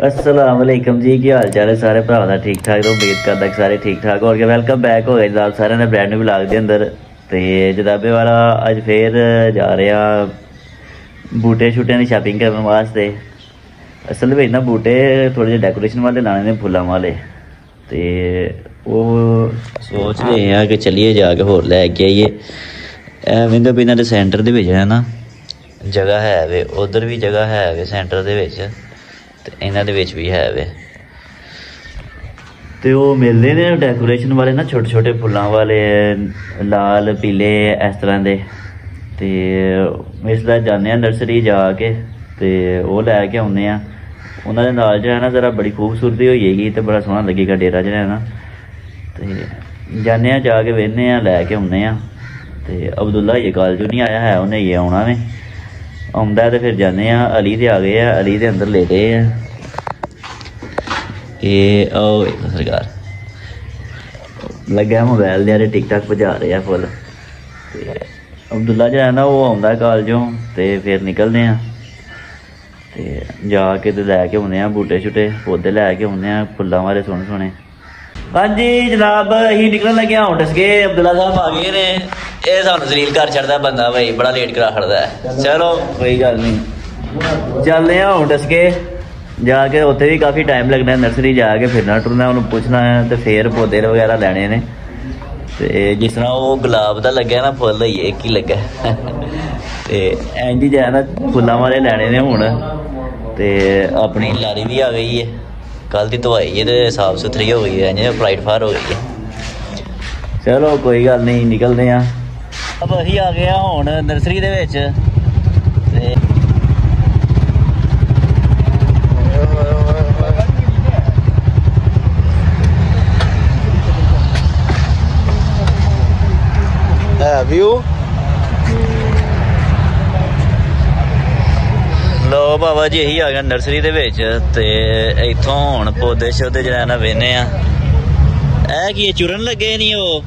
ਅਸਲਾਮ ਅਲੈਕਮ ਜੀ ਕੀ ਹਾਲ ਚਾਲ ਹੈ ਸਾਰੇ ਭਰਾਵਾਂ ਦਾ? ਠੀਕ ਠਾਕ ਰਹੋ ਉਮੀਦ ਕਰਦਾ ਕਿ ਸਾਰੇ ਠੀਕ ਠਾਕ ਹੋਣਗੇ। ਵੈਲਕਮ ਬੈਕ ਹੋ ਗਏ ਜਨਾਬ ਸਾਰਿਆਂ ਦਾ ਬ੍ਰੈਂਡ ਨਿਊ ਵਲੌਗ ਦੇ ਅੰਦਰ। ਤੇ ਜਦਾਬੇ ਵਾਲਾ ਅੱਜ ਫੇਰ ਜਾ ਰਿਹਾ ਬੂਟੇ ਛੁੱਟਿਆਂ ਦੀ ਸ਼ਾਪਿੰਗ ਕਰਨ ਵਾਸਤੇ। ਅਸਲ ਵਿੱਚ ਨਾ ਬੂਟੇ ਥੋੜੇ ਜਿਹੇ ਡੈਕੋਰੇਸ਼ਨ ਵਾਲੇ ਲਾਣੇ ਨੇ ਫੁੱਲਾਂ ਵਾਲੇ। ਤੇ ਉਹ ਸੋਚ ਰਹੇ ਆ ਕਿ ਚਲਿਏ ਜਾ ਕੇ ਹੋਰ ਲੈ ਕੇ ਆਈਏ। ਐਵੇਂ ਦਾ ਵੀ ਇਹਨਾਂ ਦੇ ਸੈਂਟਰ ਦੇ ਵਿੱਚ ਹੈ ਨਾ। ਜਗ੍ਹਾ ਹੈ ਵੇ, ਉਧਰ ਵੀ ਜਗ੍ਹਾ ਹੈ ਵੇ ਸੈਂਟਰ ਦੇ ਵਿੱਚ। ਤੇ ਇਹਨਾਂ ਦੇ ਵਿੱਚ ਵੀ ਹੈ ਵੇ। ਤੇ ਉਹ ਮਿਲਦੇ ਨੇ ਡੈਕੋਰੇਸ਼ਨ ਵਾਲੇ ਨਾ, ਛੋਟੇ ਛੋਟੇ ਫੁੱਲਾਂ ਵਾਲੇ, ਲਾਲ, ਪੀਲੇ, ਇਸ ਤਰ੍ਹਾਂ ਦੇ। ਤੇ ਇਸ ਦਾ ਜਾਂਦੇ ਆ ਨਰਸਰੀ ਜਾ ਕੇ, ਤੇ ਉਹ ਲੈ ਕੇ ਆਉਂਦੇ ਆ। ਉਹਨਾਂ ਦੇ ਨਾਲ ਜਿਹੜਾ ਨਾ, ਜ਼ਰਾ ਬੜੀ ਖੂਬਸੂਰਤੀ ਹੋਈ ਹੈਗੀ, ਤੇ ਬੜਾ ਸੋਹਣਾ ਲੱਗੇਗਾ ਡੇਰਾ ਜਿਹੜਾ ਹੈ ਨਾ। ਤੇ ਜਾਂਦੇ ਆ, ਜਾ ਕੇ ਵੇਖਦੇ ਆ, ਲੈ ਕੇ ਆਉਂਦੇ ਆ। ਤੇ ਅਬਦੁੱਲਾ ਇਹ ਕਾਲਜੋਂ ਨਹੀਂ ਆਇਆ, ਹੈ ਉਹਨੇ ਇਹ ਆਉਣਾ ਨੇ ਆਉਂਦਾ ਤੇ ਫਿਰ ਜਾਂਦੇ ਆ ਅਲੀ ਦੇ ਆ ਗਏ ਆ। ਅਲੀ ਦੇ ਅੰਦਰ ਲੈ ਗਏ ਆ। ਇਹ ਉਹ ਸਰਕਾਰ। ਲੱਗਿਆ ਮੋਬਾਈਲ ਦੇ ਆਰੇ ਟਿਕਟਾਕ ਵਜਾ ਰਹੇ ਆ ਫੁੱਲ ਤੇ ਅਬਦੁੱਲਾ ਜਿਹੜਾ ਨਾ, ਉਹ ਆਉਂਦਾ ਕਾਲਜੋਂ ਤੇ ਫਿਰ ਨਿਕਲਦੇ ਆ ਤੇ ਜਾ ਕੇ ਤੇ ਲੈ ਕੇ ਆਉਂਦੇ ਆ ਬੂਟੇ ਛੁਟੇ ਪੌਦੇ ਲੈ ਕੇ ਆਉਂਦੇ ਆ ਫੁੱਲਾਂ ਬਾਰੇ ਸੋਹਣੇ ਸੋਹਣੇ ਹਾਂਜੀ ਜਨਾਬ ਅਸੀਂ ਨਿਕਲਣ ਲੱਗੇ ਹਾਂ ਹੁਣ ਡਸਕੇ ਅਬਦੁੱਲਾ ਸਾਹਿਬ ਆ ਗਏ ਨੇ। ਇਹ ਸਾਨੂੰ ਜ਼ਲੀਲ ਕਰ ਛੱਡਦਾ ਬੰਦਾ ਬਈ ਬੜਾ ਲੇਟ ਕਰਾ ਖੜਦਾ ਹੈ। ਚਲੋ। ਕੋਈ ਗੱਲ ਨਹੀਂ। ਚੱਲਦੇ ਹਾਂ ਹੁਣ ਡਸਕੇ ਜਾ ਕੇ ਉੱਥੇ ਵੀ ਕਾਫੀ ਟਾਈਮ ਲੱਗਣਾ ਨਰਸਰੀ ਜਾ ਕੇ ਫਿਰਨਾ ਟੁਰਨਾ ਉਹਨੂੰ ਪੁੱਛਣਾ ਹੈ ਤੇ ਫੇਰ ਪੌਦੇ ਵਗੈਰਾ ਲੈਣੇ ਨੇ। ਤੇ ਜਿਸ ਤਰ੍ਹਾਂ ਉਹ ਗੁਲਾਬ ਦਾ ਲੱਗਿਆ ਨਾ ਫੁੱਲ ਹੀ ਇੱਕ ਹੀ ਲੱਗਾ ਤੇ ਹੀ ਜਾਇਆ ਨਾ ਫੁੱਲਾਂ ਵਾਲੇ ਲੈਣੇ ਨੇ ਹੁਣ। ਤੇ ਆਪਣੀ ਲਾਰੀ ਵੀ ਆ ਗਈ ਹੈ। ਕੱਲ ਦੀ ਧਵਾਈ ਹੈ ਤੇ ਸਾਫ਼ ਸੁਥਰੀ ਹੋ ਗਈ ਹੈ ਜਿਵੇਂ ਪ੍ਰਾਈਡ ਫਾਰ ਹੋ ਗਈ ਹੈ। ਚਲੋ ਕੋਈ ਗੱਲ ਨਹੀਂ ਨਿਕਲਦੇ ਆ ਅਬ ਅਸੀਂ ਆ ਗਏ ਆ ਹੁਣ ਨਰਸਰੀ ਦੇ ਵਿੱਚ ਤੇ ਵਿਊ ਲੋ ਬਾਬਾ ਜੀ ਇਹੀ ਆ ਗਿਆ ਨਰਸਰੀ ਦੇ ਵਿੱਚ ਤੇ ਇੱਥੋਂ ਹੁਣ ਪੌਦੇ ਸ਼ੌਦੇ ਜਿਹੜਾ ਨਾ ਵੇਨੇ ਆ। ਇਹ ਕੀ ਇਹ ਚੁਰਨ ਲੱਗੇ ਨਹੀਂ ਉਹ?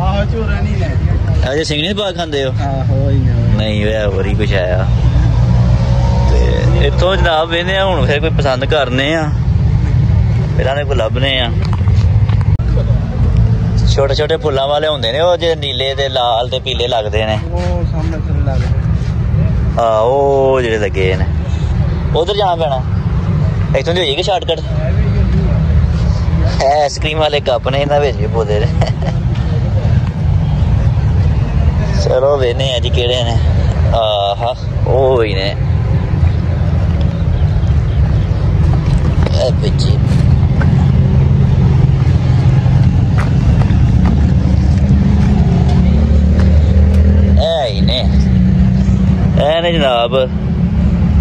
ਆਹੋ ਚੋਰਾ ਨਹੀਂ ਲੈ ਅਜੇ ਸਿੰਘਨੇ ਪਾ ਖਾਂਦੇ ਹੋ? ਆਹੋ ਹੀ ਨਹੀਂ ਵੇ ਹੋਰ ਹੀ ਕੁਛ ਆਇਆ। ਤੇ ਇੱਥੋਂ ਜਨਾਬ ਵੇਨੇ ਆ ਹੁਣ ਫਿਰ ਕੋਈ ਪਸੰਦ ਕਰਨੇ ਆ। ਇਹਨਾਂ ਦੇ ਕੋਈ ਲੱਭਨੇ ਆ। ਛੋਟੇ ਛੋਟੇ ਫੁੱਲਾਂ ਵਾਲੇ ਹੁੰਦੇ ਨੇ ਉਹ ਜਿਹੜੇ ਨੀਲੇ ਤੇ ਲਾਲ ਤੇ ਪੀਲੇ ਲੱਗਦੇ ਨੇ। ਉਹ ਸਾਹਮਣੇ ਆ ਉਹ ਜਿਹੜੇ ਲੱਗੇ ਨੇ। ਉਧਰ ਜਾਣਾ ਪੈਣਾ। ਇੱਥੋਂ ਦੀ ਹੋ ਜਾਏਗੀ ਸ਼ਾਰਟਕਟ ਆਈਸਕ੍ਰੀਮ ਵਾਲੇ ਕੱਪ ਨੇ ਇਹਨਾਂ ਵਿੱਚ ਵੀ ਪੋਦੇ ਨੇ। ਚਲੋ ਵੇਨੇ ਆ ਕਿਹੜੇ ਨੇ। ਆਹਾ, ਉਹ ਹੀ ਨੇ। ਇਹ ਬੱਚੀ ਇਹ ਹੀ ਨੇ ਇਹ ਨੇ ਜਨਾਬ।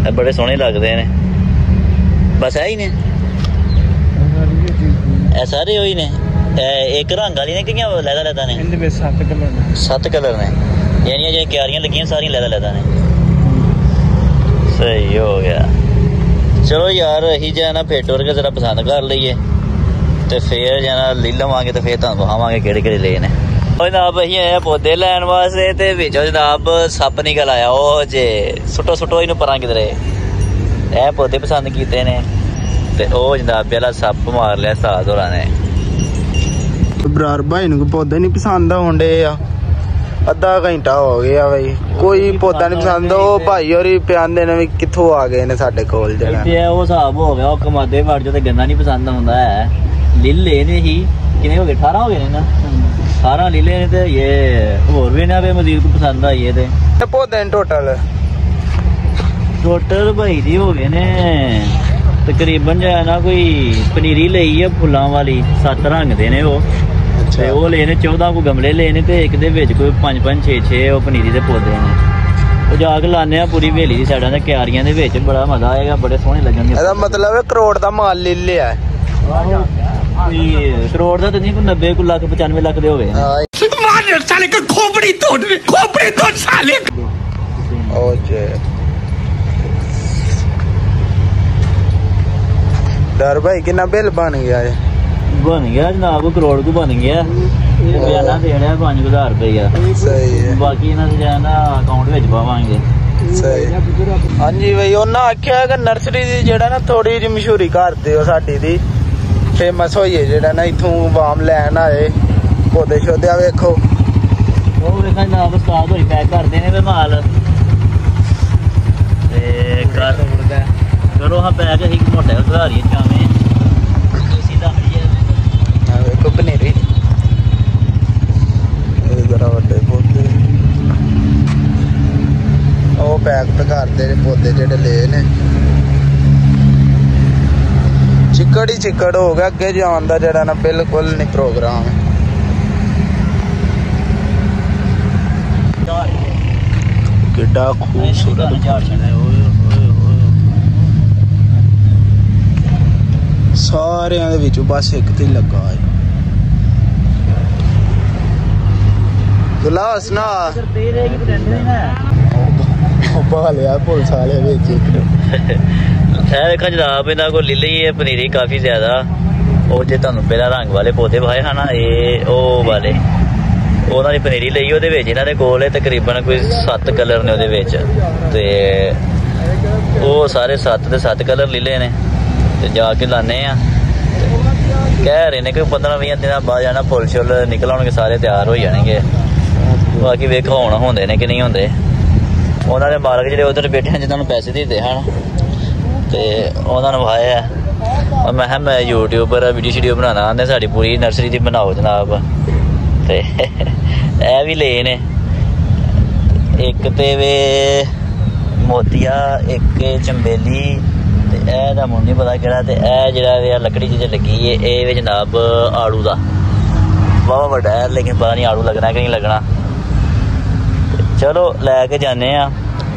ਇਹ ਬੜੇ ਸੋਹਣੇ ਲੱਗਦੇ ਨੇ। ਬਸ ਇਹ ਹੀ ਨੇ। ਇਹ ਸਾਰੇ ਹੋਈ ਨੇ। ਇੱਕ ਰੰਗ ਵਾਲੀ ਨੇ ਕਿੰਨੀਆਂ ਲੈਦਾ ਲੈਦਾ ਨੇ? ਇਹਦੇ ਵਿੱਚ ਸੱਤ ਕਲਰ ਨੇ। ਸੱਤ ਕਲਰ ਨੇ। ਯਾਨੀ ਜੇ ਕਿਆਰੀਆਂ ਲੱਗੀਆਂ ਸਾਰੀਆਂ ਲੈਦਾ ਲੈਦਾ ਨੇ। ਸਹੀ ਹੋ ਗਿਆ। ਚਲੋ ਯਾਰ ਅਸੀਂ ਜਾਣਾ ਫੇਰ ਟੁਰ ਕੇ ਜ਼ਰਾ ਪਸੰਦ ਕਰ ਲਈਏ। ਤੇ ਫੇਰ ਜਾਣਾ ਲੈ ਲਵਾਂਗੇ ਤੇ ਫੇਰ ਤੁਹਾਨੂੰ ਦਿਖਾਵਾਂਗੇ ਕਿਹੜੇ ਕਿਹੜੇ ਲਏ ਨੇ। ਉਹ ਜਨਾਬ ਅਸੀਂ ਆਏ ਪੌਦੇ ਲੈਣ ਵਾਸਤੇ ਤੇ ਵਿੱਚੋਂ ਜਨਾਬ ਸੱਪ ਨਿਕਲ ਆਇਆ ਉਹ ਜੇ ਸੁੱਟੋ ਸੁੱਟੋ ਇਹਨੂੰ ਪਰਾਂ ਕਿਧਰੇ। ਇਹ ਪੌਦੇ ਪਸੰਦ ਕੀਤੇ ਨੇ ਤੇ ਉਹ ਜਨਾਬ ਵਾਲਾ ਸੱਪ ਮਾਰ ਲਿਆ ਸਾਧ ਹੋਰਾਂ ਨੇ। ਬਰਾਰ ਭਾਈ ਨੂੰ ਪੌਦੇ ਨਹੀਂ ਪਸੰਦ ਆਉਂਦੇ ਆ। ਅੱਧਾ ਘੰਟਾ ਹੋ ਗਿਆ ਬਈ ਕੋਈ ਪੌਦਾ ਨਹੀਂ ਪਸੰਦ ਉਹ ਭਾਈ ਹੋਰੀ ਪਿਆਂਦੇ ਨੇ ਵੀ ਕਿੱਥੋਂ ਆ ਗਏ ਨੇ ਸਾਡੇ ਕੋਲ ਜਿਹੜਾ। ਇੱਥੇ ਉਹ ਹਿਸਾਬ ਹੋ ਗਿਆ ਉਹ ਕਮਾਦੇ ਵੜ ਜੋ ਤੇ ਗੰਨਾ ਨਹੀਂ ਪਸੰਦ ਆਉਂਦਾ ਹੈ। ਲੀਲੇ ਨੇ ਹੀ ਕਿੰਨੇ ਹੋ ਗਏ? 18 ਹੋ ਗਏ ਨੇ ਨਾ? 18 ਲੀਲੇ ਨੇ ਤੇ ਇਹ ਹੋਰ ਵੀ ਨਾ ਵੇ ਮਜ਼ੀਦ ਕੋ ਪਸੰਦ ਆਈ ਇਹ ਤੇ ਤੇ ਪੌਦੇ ਟੋਟਲ ਟੋਟਲ ਭਾਈ ਜੀ ਹੋ ਗਏ ਨੇ ਤਕਰੀਬਨ ਜਿਹੜਾ ਨਾ ਕੋਈ ਪਨੀਰੀ ਲਈ ਹੈ ਫੁੱਲਾਂ ਵਾਲੀ ਸੱਤ ਰੰਗ ਦੇ ਨੇ ਉਹ। ਤੇ ਉਹ ਲਏ ਨੇ 14 ਕੋ ਗਮਲੇ ਲਏ ਨੇ ਤੇ ਇੱਕ ਦੇ ਵਿੱਚ ਕੋਈ 5 5 6 6 ਉਹ ਪਨੀਰੀ ਦੇ ਪੌਦੇ ਨੇ। ਉਹ ਜਾ ਕੇ ਲਾਣੇ ਆ ਪੂਰੀ ਹਵੇਲੀ ਦੀ ਸਾਈਡਾਂ ਤੇ ਕਿਆਰੀਆਂ ਦੇ ਵਿੱਚ ਬੜਾ ਮਜ਼ਾ ਆਏਗਾ ਬੜੇ ਸੋਹਣੇ ਲੱਗਣਗੇ। ਇਹਦਾ ਮਤਲਬ ਹੈ ਕਰੋੜ ਦਾ ਮਾਲ ਲੈ ਲਿਆ। ਕਰੋੜ ਦਾ ਤਾਂ ਨਹੀਂ ਕੋਈ 90 ਕੋਈ ਲੱਖ 95 ਲੱਖ ਦੇ ਹੋ ਗਏ ਨੇ। ਉਹ ਜੇ। ਡਰ ਭਾਈ ਕਿੰਨਾ ਬਿੱਲ ਬਣ ਗਿਆ ਹੈ ਬਣ ਗਿਆ ਜਨਾਬ ਕਰੋੜ ਕੋ ਬਣ ਗਿਆ। ਇਹ ਬਿਆਨਾ ਦੇ ਰਿਹਾ 5000 ਰੁਪਏ ਸਹੀ ਹੈ। ਬਾਕੀ ਇਹਨਾਂ ਦੇ ਜਾਨਾ ਅਕਾਊਂਟ ਵਿੱਚ ਪਾਵਾਂਗੇ। ਸਹੀ ਹਾਂਜੀ ਬਈ ਉਹਨਾਂ ਆਖਿਆ ਕਿ ਨਰਸਰੀ ਦੀ ਜਿਹੜਾ ਨਾ ਥੋੜੀ ਜਿਹੀ ਮਸ਼ਹੂਰੀ ਕਰਦੇ ਹੋ ਸਾਡੀ ਦੀ। ਫੇਮਸ ਹੋਈਏ ਜਿਹੜਾ ਨਾ ਇਥੋਂ ਵਾਮ ਲੈਣ ਆਏ ਪੌਦੇ ਸ਼ੋਦੇ ਆ ਵੇਖੋ। ਉਹ ਵੇਖਾਂ ਜਨਾਬ ਉਸਤਾਦ ਹੋਈ ਪੈਕ ਕਰਦੇ ਨੇ ਵੇ ਮਾਲ ਤੇ ਕਰ ਕਰੋ ਹਾਂ ਪੈਕ ਅਸੀਂ ਮੋਟੇ ਖਿਡਾਰੀਏ ਚਾਵੇਂ ਸਿੱਧਾ ਹੜੀਏ ਆ ਵੇਖੋ ਪਨੀਰੀ। ਇਹ ਜ਼ਰਾ ਵੱਡੇ ਪੌਦੇ। ਉਹ ਪੈਕ ਤੇ ਕਰਦੇ ਨੇ ਪੌਦੇ ਜਿਹੜੇ ਲਏ ਨੇ। ਚਿੱਕੜ ਹੀ ਚਿੱਕੜ ਹੋ ਗਿਆ ਅੱਗੇ ਜਾਣ ਦਾ ਜਿਹੜਾ ਨਾ ਬਿਲਕੁਲ ਨਹੀਂ ਪ੍ਰੋਗਰਾਮ ਕਿੱਡਾ ਖੂਬਸੂਰਤ ਸਾਰਿਆਂ ਦੇ ਵਿੱਚੋਂ ਬਸ ਇੱਕ ਤੇ ਹੀ ਲੱਗਾ ਹੈ। ਗਲਾਸ ਨਾ। ਤੇ ਰਹੇਗੀ ਨਹੀਂ ਨਾ ਉਹ ਪਾ ਲਿਆ ਪੁਲਿਸ ਵਾਲੇ ਵਿੱਚ ਇੱਕ। ਇਹ ਵੇਖੋ ਜਨਾਬ, ਇਹਨਾਂ ਕੋਲ ਲਿਲੀ ਹੈ, ਪਨੀਰੀ ਕਾਫੀ ਜ਼ਿਆਦਾ। ਉਹ ਜੇ ਤੁਹਾਨੂੰ ਪਹਿਲਾਂ ਰੰਗ ਵਾਲੇ ਪੌਦੇ ਵਾਏ ਹਨਾ ਇਹ ਉਹ ਵਾਲੇ। ਉਹਨਾਂ ਦੀ ਪਨੀਰੀ ਲਈ ਉਹਦੇ ਵਿੱਚ, ਇਹਨਾਂ ਦੇ ਕੋਲ ਹੈ ਤਕਰੀਬਨ ਕੋਈ 7 ਕਲਰ ਨੇ ਉਹਦੇ ਵਿੱਚ। ਤੇ ਉਹ ਸਾਰੇ 7 ਦੇ 7 ਕਲਰ ਲੀਲੇ ਨੇ। ਤੇ ਜਾ ਕੇ ਲਾਣੇ ਆ ਕਹਿ ਰਹੇ ਨੇ ਕਿ 15 20 ਦਿਨਾਂ ਬਾਅਦ ਜਾਣਾ, ਫੁੱਲ ਛੁੱਲ ਨਿਕਲ ਆਉਣਗੇ, ਸਾਰੇ ਤਿਆਰ ਹੋ ਜਾਣਗੇ। ਬਾਕੀ ਵੇਖੋ ਹੁਣ ਹੁੰਦੇ ਨੇ ਕਿ ਨਹੀਂ ਹੁੰਦੇ। ਉਹਨਾਂ ਦੇ ਮਾਲਕ ਜਿਹੜੇ ਉਧਰ ਬੈਠੇ ਹਨ ਜਿਹਨਾਂ ਨੂੰ ਪੈਸੇ ਦਿੱਤੇ ਹਨ। ਤੇ ਉਹਨਾਂ ਨੂੰ ਵਾਇਆ ਔਰ ਮੈਂ ਕਿਹਾ, ਮੈਂ ਯੂਟਿਊਬਰ ਵੀਡੀਓ ਸ਼ੀਡੀਓ ਬਣਾਉਣਾ ਆਂਦੇ ਸਾਡੀ ਪੂਰੀ ਨਰਸਰੀ ਦੀ ਬਣਾਓ ਜਨਾਬ। ਤੇ ਇਹ ਵੀ ਲਏ ਨੇ ਇੱਕ ਤੇ ਵੇ ਮੋਤੀਆ, ਇੱਕ ਚੰਬੇਲੀ, ਤੇ ਇਹ ਦਾ ਮੈਨੂੰ ਨਹੀਂ ਪਤਾ ਕਿਹੜਾ, ਤੇ ਇਹ ਜਿਹੜਾ ਵੇ ਆਹ ਲੱਕੜੀ ਜਿਹੀ ਲੱਗੀ ਏ, ਇਹ ਵੇ ਜਨਾਬ ਆੜੂ ਦਾ। ਬਹੁਤ ਵੱਡਾ ਹੈ, ਲੇਕਿਨ ਪਤਾ ਨਹੀਂ ਆੜੂ ਲੱਗਣਾ ਕਿ ਨਹੀਂ ਲੱਗਣਾ। ਚਲੋ, ਲੈ ਕੇ ਜਾਂਦੇ ਆ,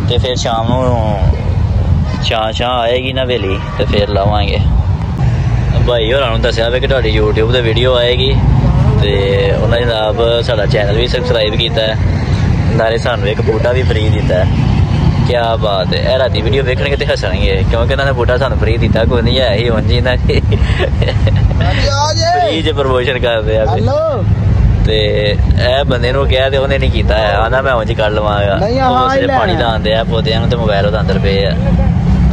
ਤੇ ਫਿਰ ਸ਼ਾਮ ਨੂੰ ਛਾਂ ਛਾਂ ਆਏਗੀ ਨਾ ਵੇਲੀ ਤੇ ਫਿਰ ਲਾਵਾਂਗੇ। ਭਾਈ ਹੋਰਾਂ ਨੂੰ ਦੱਸਿਆ ਵੇ ਕਿ ਤੁਹਾਡੀ YouTube ਤੇ ਵੀਡੀਓ ਆਏਗੀ ਤੇ ਉਹਨਾਂ ਜਨਾਬ ਸਾਡਾ ਚੈਨਲ ਵੀ ਸਬਸਕ੍ਰਾਈਬ ਕੀਤਾ ਹੈ। ਨਾਲੇ ਸਾਨੂੰ ਇੱਕ ਬੂਟਾ ਵੀ ਫ੍ਰੀ ਦਿੱਤਾ ਹੈ। ਕੀ ਬਾਤ ਹੈ ਇਹ ਰਾਤੀ ਵੀਡੀਓ ਵੇਖਣਗੇ ਤੇ ਹੱਸਣਗੇ ਕਿਉਂਕਿ ਇਹਨਾਂ ਨੇ ਬੂਟਾ ਸਾਨੂੰ ਫ੍ਰੀ ਦਿੱਤਾ ਕੋਈ ਨਹੀਂ ਹੈ ਹੀ ਉਂਝ ਹੀ ਨਾ। ਫ੍ਰੀ ਚ ਪ੍ਰਮੋਸ਼ਨ ਕਰਦੇ ਆ ਹੈਲੋ ਤੇ ਇਹ ਬੰਦੇ ਨੂੰ ਕਿਹਾ ਤੇ ਉਹਨੇ ਨਹੀਂ ਕੀਤਾ ਹੈ ਆਂਦਾ ਮੈਂ ਉਂਝ ਕਰ ਲਵਾਂਗਾ। ਨਹੀਂ, ਹੀ। ਪਾਣੀ ਲਾਉਂਦੇ ਆ ਪੌਦਿਆਂ ਨੂੰ ਤੇ ਮੋਬਾਈਲ ਉਹਦੇ ਅੰਦਰ ਪਏ ਆ।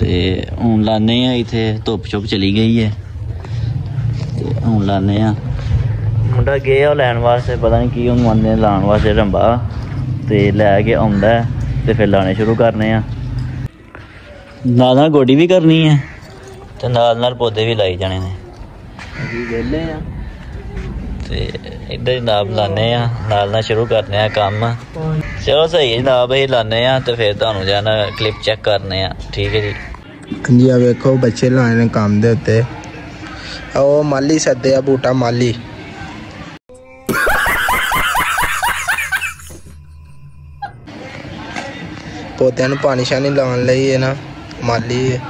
ਤੇ ਹੁਣ ਲਾਣੇ ਆ ਇੱਥੇ, ਧੁੱਪ ਚੁੱਪ ਚਲੀ ਗਈ ਹੈ। ਤੇ ਹੁਣ ਲਾਣੇ ਆ। ਮੁੰਡਾ ਗਿਆ ਉਹ ਲੈਣ ਵਾਸਤੇ, ਪਤਾ ਨਹੀਂ ਕੀ ਉਹਨੂੰ ਆਂਦੇ ਨੇ ਲਾਉਣ ਵਾਸਤੇ ਰੰਬਾ। ਤੇ ਲੈ ਕੇ ਆਉਂਦਾ ਤੇ ਫਿਰ ਲਾਣੇ ਸ਼ੁਰੂ ਕਰਨੇ ਆ। ਨਾਲ ਨਾਲ ਗੋਡੀ ਵੀ ਕਰਨੀ ਹੈ ਤੇ ਨਾਲ ਨਾਲ ਪੌਦੇ ਵੀ ਲਾਈ ਜਾਣੇ ਨੇ। ਅਸੀਂ ਵਿਹਲੇ ਆ। ਤੇ ਇੱਧਰ ਜਨਾਬ ਲਾਣੇ ਆ। ਨਾਲ ਨਾਲ ਸ਼ੁਰੂ ਕਰਨੇ ਆ ਕੰਮ। ਚਲੋ ਸਹੀ ਹੈ ਜਨਾਬ ਇਹ ਲਾਣੇ ਆ ਤੇ ਫਿਰ ਤੁਹਾਨੂੰ ਜਾਣਾ ਕਲਿੱਪ ਚੈੱਕ ਕਰਨੇ ਆ। ਠੀਕ ਹੈ ਜੀ। ਹਾਂਜੀ ਆ ਵੇਖੋ ਬੱਚੇ ਲਾਏ ਨੇ ਕੰਮ ਦੇ ਉੱਤੇ। ਉਹ ਮਾਲੀ ਸੱਦੇ ਆ ਬੂਟਾ ਮਾਲੀ। ਪੌਦਿਆਂ ਨੂੰ ਪਾਣੀ ਸ਼ਾਨੀ ਲਾਉਣ ਲਈ ਇਹ ਨਾ ਮਾਲੀ ਹੈ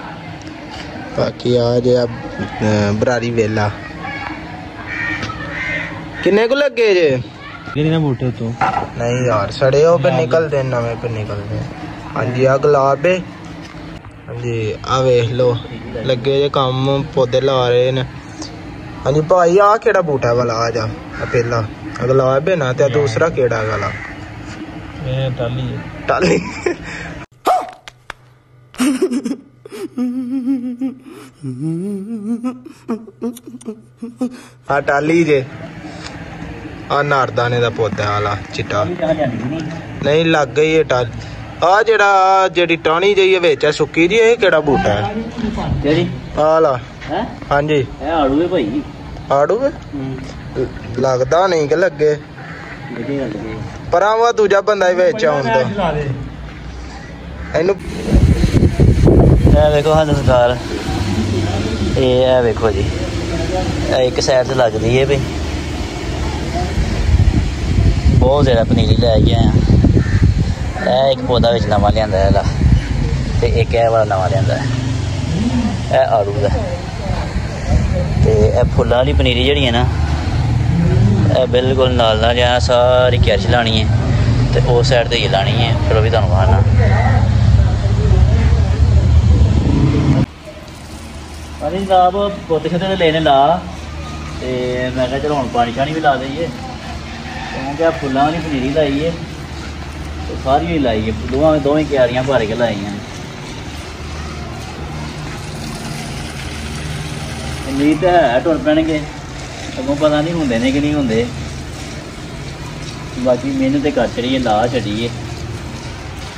ਬਾਕੀ ਆ ਜੇ ਆ ਬਰਾਰੀ ਵੇਲਾ। ਕਿੰਨੇ ਕੁ ਲੱਗੇ ਜੇ? ਕਿਹੜੀ ਨਾ ਬੂਟੇ ਤੋਂ? ਨਹੀਂ ਯਾਰ ਸੜੇ ਉਹ ਪੇ ਨਿਕਲਦੇ ਨਵੇਂ ਪੇ ਨਿਕਲਦੇ। ਹਾਂਜੀ ਆ ਗੁਲਾਬ ਏ। ਆ ਵੇਖ ਲੋ ਲੱਗੇ ਜੇ ਕੰਮ ਪੌਦੇ ਲਾ ਰਹੇ ਨੇ। ਹਾਂਜੀ ਭਾਈ ਆ ਕਿਹੜਾ ਬੂਟਾ ਵਾਲਾ? ਆ ਜਾ ਆ ਪਹਿਲਾ। ਆਹ ਗੁਲਾਬ ਏ ਨਾ ਤੇ ਦੂਸਰਾ ਕਿਹੜਾ ਵਾਲਾ? ਇਹ ਟਾਲੀ ਟਾਲੀ ਆ ਟਾਲੀ ਜੇ। ਆ ਨਾਰਦਾਨੇ ਦਾ ਪੌਦਾ ਵਾਲਾ ਚਿੱਟਾ। ਨਹੀਂ। ਲੱਗ ਗਈ ਇਹ ਟਾਲ ਆ ਜਿਹੜਾ ਆਹ ਜਿਹੜੀ ਟਾਣੀ ਜਿਹੀ ਹੈ ਵਿੱਚ ਆ ਸੁੱਕੀ ਜੀ ਇਹ ਕਿਹੜਾ ਬੂਟਾ ਹੈ? ਕਿਹੜੀ? ਆ ਲਾ। ਹੈ? ਹਾਂਜੀ। ਇਹ ਆੜੂ ਹੈ ਭਾਈ ਆੜੂ ਹੈ? ਲੱਗਦਾ ਨਹੀਂ ਕਿ ਲੱਗੇ। ਪਰਾਂ ਵਾ ਦੂਜਾ ਬੰਦਾ ਹੀ ਵਿੱਚ ਆਉਂਦਾ ਇਹਨੂੰ ਇਹ ਵੇਖੋ ਹਾਂ ਨਮਸਕਾਰ ਇਹ ਇਹ ਵੇਖੋ ਜੀ। ਇਹ ਇੱਕ ਸਾਈਡ ਤੇ ਲੱਗਦੀ ਹੈ ਵੀ। ਬਹੁਤ ਜ਼ਿਆਦਾ ਪਨੀਰੀ ਲੈ ਕੇ ਆਇਆ ਇਹ ਇੱਕ ਪੌਦਾ ਵਿੱਚ ਨਵਾਂ ਲਿਆਂਦਾ ਇਹਦਾ। ਤੇ ਇੱਕ ਇਹ ਵਾਲਾ ਨਵਾਂ ਲਿਆਂਦਾ ਇਹ ਆੜੂ ਦਾ। ਤੇ ਇਹ ਫੁੱਲਾਂ ਵਾਲੀ ਪਨੀਰੀ ਜਿਹੜੀ ਹੈ ਨਾ, ਇਹ ਬਿਲਕੁਲ ਨਾਲ ਨਾਲ ਜਾਂ ਸਾਰੀ ਕਿਰਚ ਲਾਣੀ ਹੈ। ਤੇ ਉਸ ਸਾਈਡ ਤੇ ਹੀ ਲਾਣੀ ਹੈ, ਫਿਰ ਉਹ ਵੀ ਤੁਹਾਨੂੰ ਖਾਣਾ ਅਰੇ ਜਨਾਬ ਪੋਤੇ ਛੋਟੇ ਲੈਣੇ ਲਾ। ਤੇ ਮੈਂ ਕਿਹਾ ਚਲੋ ਹੁਣ ਪਾਣੀ ਛਾਣੀ ਵੀ ਲਾ ਦਈਏ। ਕਿਉਂਕਿ ਆਹ ਫੁੱਲਾਂ ਵਾਲੀ ਪਨੀਰੀ ਲਾਈ ਹੈ ਏ ਤੇ ਸਾਰੀ ਹੀ ਲਾਈ ਏ ਦੋਵਾਂ ਦੋਵੇਂ ਕਿਆਰੀਆਂ ਭਰ ਕੇ ਲਾਈਆਂ। ਉਮੀਦ ਤਾਂ ਹੈ ਟੁਰ ਪੈਣਗੇ ਅੱਗੋਂ ਪਤਾ ਨਹੀਂ ਹੁੰਦੇ ਨੇ ਕਿ ਨਹੀਂ ਹੁੰਦੇ। ਬਾਕੀ ਮਿਹਨਤ ਤੇ ਕਰ ਚੜੀਏ ਲਾ ਛੜੀਏ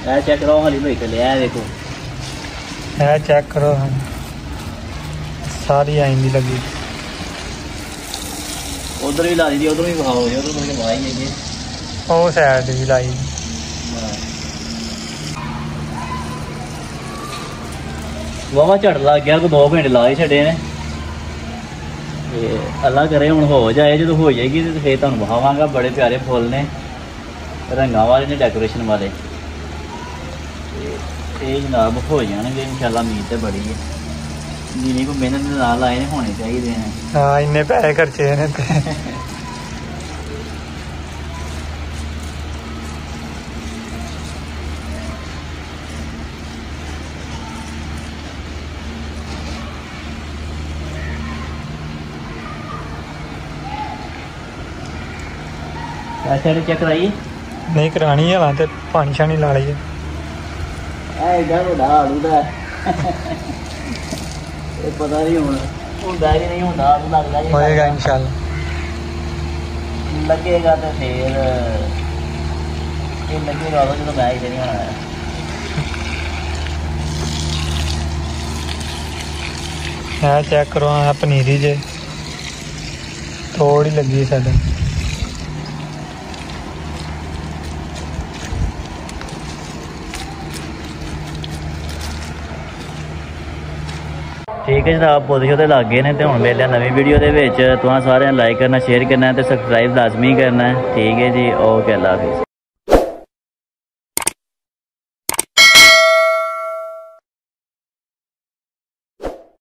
ਇਹ ਚੈੱਕ ਕਰੋ ਹਾਲੀ ਭਾਈ ਤੇ ਲਿਆ ਦੇਖੋ। ਇਹ ਚੈੱਕ ਕਰੋ ਸਾਰੀ ਆਈਂਦੀ ਲੱਗੀ। ਉਧਰ ਵੀ ਲਾ ਦੀ ਉਧਰ ਵੀ ਵਿਖਾਓ ਜੀ ਉਧਰ ਤੋਂ ਵਾਹੀ ਹੈਗੇ। ਉਹ ਸਾਈਡ ਵੀ ਲਾਈ। ਵਾਵਾ ਝੜ ਲੱਗ ਗਿਆ ਕੋ 2 ਘੰਟੇ ਲਾ ਹੀ ਛੱਡੇ ਨੇ। ਤੇ ਅੱਲਾ ਕਰੇ, ਹੁਣ ਹੋ ਜਾਏ, ਜਦੋਂ ਹੋ ਜਾਏਗੀ ਤੇ ਫੇਰ ਤੁਹਾਨੂੰ ਵਿਖਾਵਾਂਗਾ, ਬੜੇ ਪਿਆਰੇ ਫੁੱਲ ਨੇ, ਰੰਗਾਂ ਵਾਲੇ ਨੇ ਡੈਕੋਰੇਸ਼ਨ ਵਾਲੇ। ਤੇ ਇਹ ਜਨਾਬ ਹੋ ਜਾਣਗੇ, ਇਨਸ਼ਾਅੱਲਾ ਉਮੀਦ ਤੇ ਬੜੀ ਹੈ। ਜਿੰਨੀ ਕੋ ਮਿਹਨਤ ਦੇ ਨਾਲ ਆਏ ਨੇ, ਹੋਣੇ ਚਾਹੀਦੇ ਨੇ। ਹਾਂ, ਇੰਨੇ ਪੈਸੇ ਖਰਚੇ ਨੇ ਤੇ। ਐਸੇ ਚੈੱਕ ਕਰਾਈਏ ਨਹੀਂ ਕਰਾਣੀ ਹਲਾਂ ਤੇ ਪਾਣੀ ਛਾਣੀ ਲਾ ਲਈਏ ਐ ਇਹਦਾ ਵੱਡਾ ਆਲੂ ਦਾ। ਇਹ ਪਤਾ ਨਹੀਂ ਹੁਣ ਹੁੰਦਾ ਕਿ ਨਹੀਂ ਹੁੰਦਾ ਆਲੂ ਲੱਗਦਾ ਜੀ ਹੋਏਗਾ ਇਨਸ਼ਾਅੱਲਾ। ਲੱਗੇਗਾ ਤੇ ਫੇਰ ਇਹ ਲੱਗੇਗਾ ਉਦੋਂ ਜਦੋਂ ਮੈਂ ਹੀ ਨਹੀਂ ਹੋਣਾ ਹੈ ਚੈੱਕ ਕਰੋ ਆ ਪਨੀਰੀ ਜੇ। ਥੋੜੀ ਲੱਗੀ ਸਾਡੇ। ਠੀਕ ਹੈ ਜਨਾਬ ਪੌਦੇ ਸ਼ੋਦੇ ਲੱਗ ਗਏ ਨੇ ਤੇ ਹੁਣ ਮਿਲਦੇ ਨਵੀਂ ਵੀਡੀਓ ਦੇ ਵਿੱਚ। ਤੁਹਾਂ ਸਾਰਿਆਂ ਲਾਈਕ ਕਰਨਾ ਸ਼ੇਅਰ ਕਰਨਾ ਤੇ ਸਬਸਕ੍ਰਾਈਬ ਲਾਜ਼ਮੀ ਕਰਨਾ। ਠੀਕ ਹੈ ਜੀ ਓਕੇ ਅੱਲਾ ਹਾਫਿਜ਼।